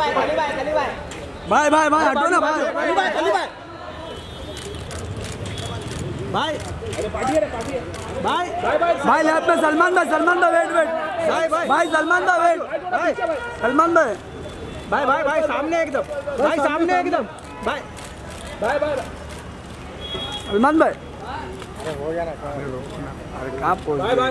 भाई भाई भाई हटो ना भाई अली भाई अली भाई भाई भाई भाई लेफ़्ट में सलमान भाई सलमान भाई वेट वेट भाई भाई भाई सलमान भाई वेट भाई सलमान भाई. भाई भाई भाई सामने एकदम. भाई सामने एकदम. भाई सलमान भाई. अरे कहाँ पोज भाई भाई